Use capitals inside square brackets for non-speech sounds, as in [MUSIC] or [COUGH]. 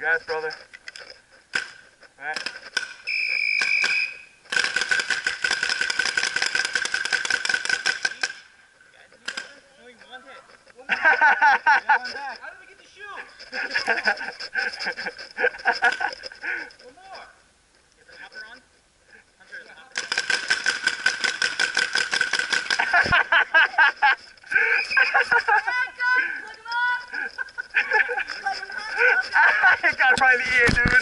grass, brother. [LAUGHS] [LAUGHS] How did we get the shoe? [LAUGHS] I [LAUGHS] got right in the ear, dude.